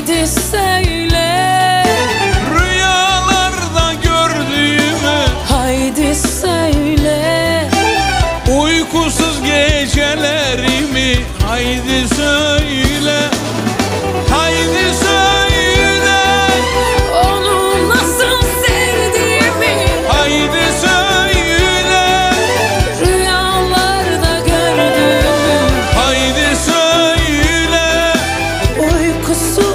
Haydi söyle. Rüyalarda gördüğümü Haydi söyle. Uykusuz gecelerimi. Haydi söyle. Haydi söyle. Onu nasıl sevdiğimi. Haydi söyle. Rüyalarda gördüğümü. Haydi söyle. Uykusuz